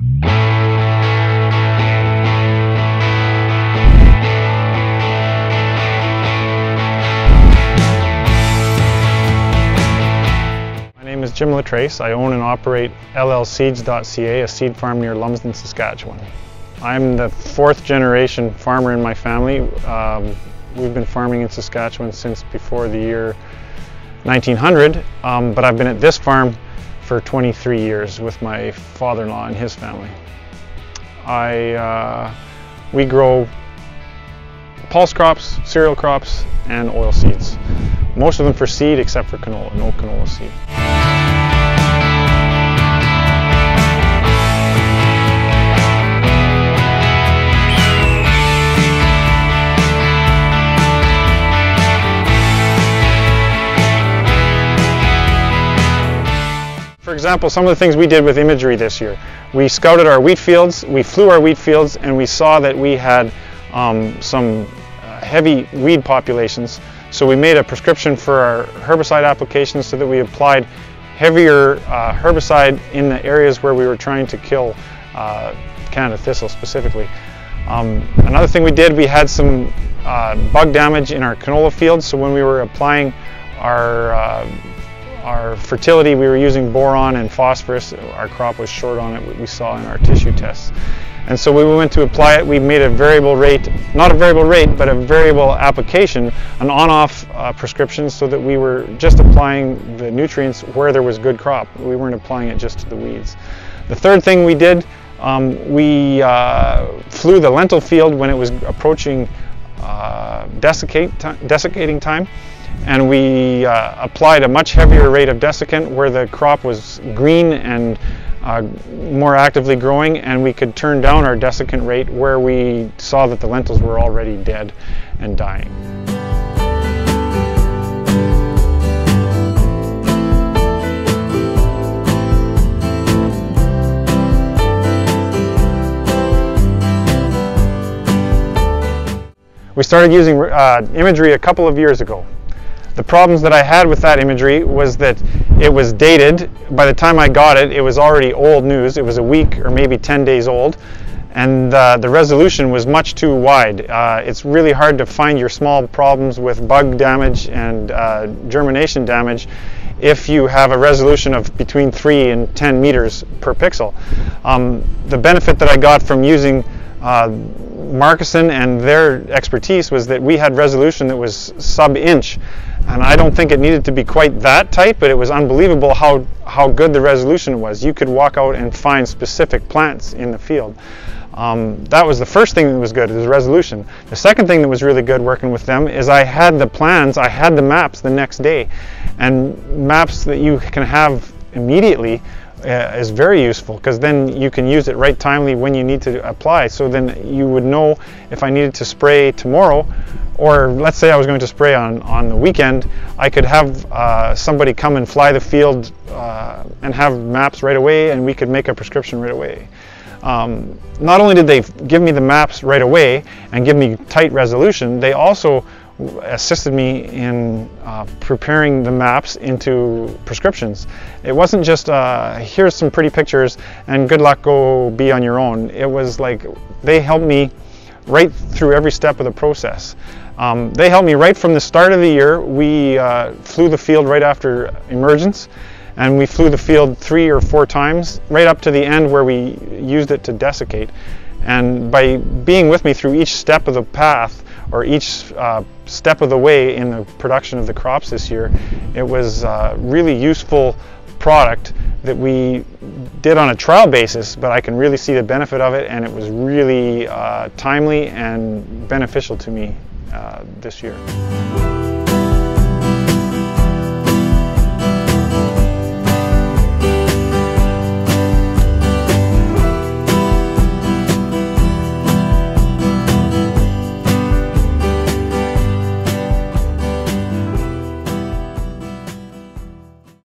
My name is Jim Latrace. I own and operate llseeds.ca, a seed farm near Lumsden, Saskatchewan. I'm the fourth generation farmer in my family. Um, we've been farming in Saskatchewan since before the year 1900, um, but I've been at this farm for 23 years with my father-in-law and his family. I, uh, we grow pulse crops, cereal crops, and oil seeds. Most of them for seed except for canola, no canola seed. For example, some of the things we did with imagery this year. We scouted our wheat fields, we flew our wheat fields, and we saw that we had um, some uh, heavy weed populations. So we made a prescription for our herbicide applications so that we applied heavier uh, herbicide in the areas where we were trying to kill uh, Canada thistle specifically. Um, another thing we did, we had some uh, bug damage in our canola fields, so when we were applying our uh, our fertility, we were using boron and phosphorus. Our crop was short on it, we saw in our tissue tests. And so we went to apply it, we made a variable rate, not a variable rate, but a variable application, an on-off uh, prescription so that we were just applying the nutrients where there was good crop. We weren't applying it just to the weeds. The third thing we did, um, we uh, flew the lentil field when it was approaching uh, desiccate desiccating time and we uh, applied a much heavier rate of desiccant where the crop was green and uh, more actively growing and we could turn down our desiccant rate where we saw that the lentils were already dead and dying. We started using uh, imagery a couple of years ago. The problems that I had with that imagery was that it was dated. By the time I got it, it was already old news. It was a week or maybe 10 days old. And uh, the resolution was much too wide. Uh, it's really hard to find your small problems with bug damage and uh, germination damage if you have a resolution of between 3 and 10 meters per pixel. Um, the benefit that I got from using Markusson and their expertise was that we had resolution that was sub-inch and I don't think it needed to be quite that tight, but it was unbelievable how, how good the resolution was. You could walk out and find specific plants in the field. Um, that was the first thing that was good, was resolution. The second thing that was really good working with them is I had the plans, I had the maps the next day. And maps that you can have immediately uh, is very useful because then you can use it right timely when you need to apply. So then you would know if I needed to spray tomorrow, or let's say I was going to spray on, on the weekend, I could have uh, somebody come and fly the field uh, and have maps right away and we could make a prescription right away. Um, not only did they give me the maps right away and give me tight resolution, they also assisted me in uh, preparing the maps into prescriptions. It wasn't just uh, here's some pretty pictures and good luck go be on your own. It was like they helped me right through every step of the process. Um, they helped me right from the start of the year. We uh, flew the field right after emergence and we flew the field three or four times right up to the end where we used it to desiccate. And by being with me through each step of the path, or each uh, step of the way in the production of the crops this year, it was a uh, really useful product that we did on a trial basis, but I can really see the benefit of it and it was really uh, timely and beneficial to me uh, this year.